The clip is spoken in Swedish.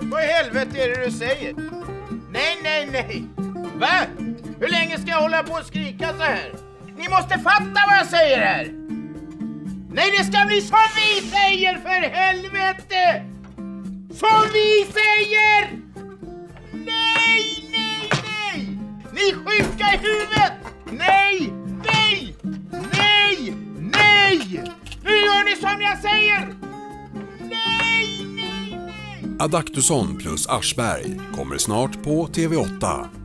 Vad i helvete är det du säger? Nej, nej, nej! Va? Hur länge ska jag hålla på och skrika så här? Ni måste fatta vad jag säger här! Nej, det ska bli som vi säger för helvete! Som vi säger! Nej, nej, nej! Ni är sjuka i huvudet! Nej, nej, nej, nej! Nu gör ni som jag säger! Adaktusson plus Aschberg kommer snart på TV8.